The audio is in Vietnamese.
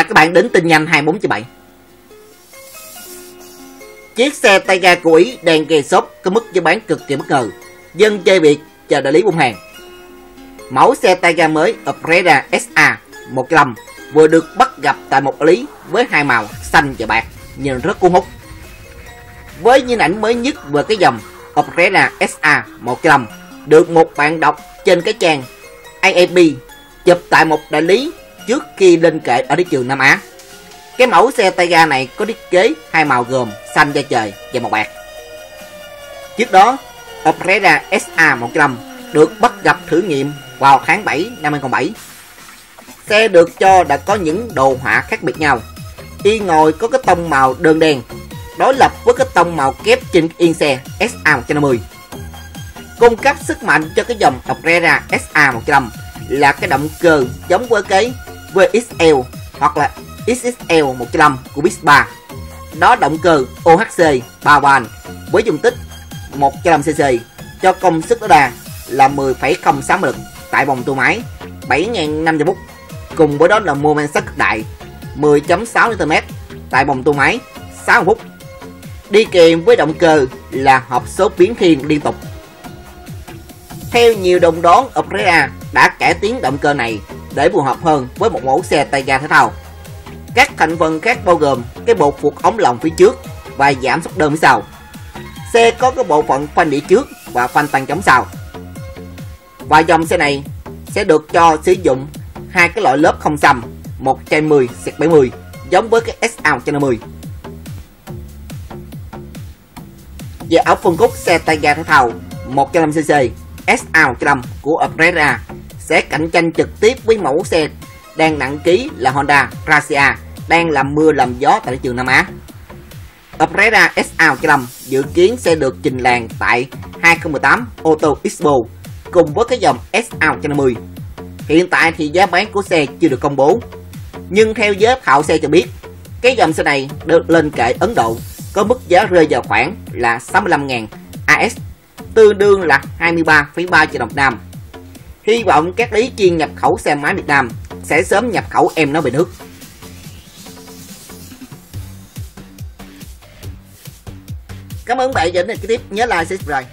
Chào các bạn đến tin nhanh 24.7 Chiếc xe tay ga của Ý đang gây sốt có mức giá bán cực kỳ bất ngờ. Dân chơi việc chờ đại lý buôn hàng. Mẫu xe tay ga mới Opreda SA15 vừa được bắt gặp tại một lý với hai màu xanh và bạc, nhìn rất cuốn hút. Với những ảnh mới nhất về cái dòng Opreda SA15 được một bạn đọc trên cái trang AAP chụp tại một đại lý trước khi lên kệ ở thị trường Nam Á. Cái mẫu xe tay ga này có thiết kế hai màu gồm xanh da trời và màu bạc. Trước đó, Aprilia SA 105 được bắt gặp thử nghiệm vào tháng 7 năm 2007. Xe được cho đã có những đồ họa khác biệt nhau. Y ngồi có cái tông màu đơn đen, đối lập với cái tông màu kép trên yên xe SA 150. Cung cấp sức mạnh cho cái dòng oprera SA 105 là cái động cơ giống với cái VXL hoặc là XXL 105 của Big 3. Đó động cơ OHC 3 van với dung tích 105cc cho công suất tối đa là 10,06 lực tại vòng tua máy 7.500 phút. Cùng với đó là mô men sắt cực đại 10.6 Nm tại vòng tua máy 6 phút. Đi kèm với động cơ là hộp số biến thiên liên tục. Theo nhiều đồng đoán, Opera đã cải tiến động cơ này để phù hợp hơn với một mẫu xe tay ga thể thao. Các thành phần khác bao gồm cái bộ phục ống lồng phía trước và giảm sốc đơn phía sau. Xe có cái bộ phận phanh đĩa trước và phanh tăng chống sau. Và dòng xe này sẽ được cho sử dụng hai cái loại lớp không xăm 110 70 giống với cái SA 150. Về ở phân khúc xe tay ga thể thao 105cc SA 105 của Aprilia sẽ cạnh tranh trực tiếp với mẫu xe đang nặng ký là Honda Gracia đang làm mưa làm gió tại thị trường Nam Á. Aprilia SA 105 dự kiến sẽ được trình làng tại 2018 Auto Expo cùng với cái dòng SA 150. Hiện tại thì giá bán của xe chưa được công bố. Nhưng theo giới thạo xe cho biết, cái dòng xe này được lên kệ Ấn Độ có mức giá rơi vào khoảng là 65.000 AS, tương đương là 23,3 triệu đồng Nam Hy vọng các lý chuyên nhập khẩu xe máy Việt Nam sẽ sớm nhập khẩu em nó về nước. Cảm ơn bạn đã đến cái tiếp nhớ like, subscribe.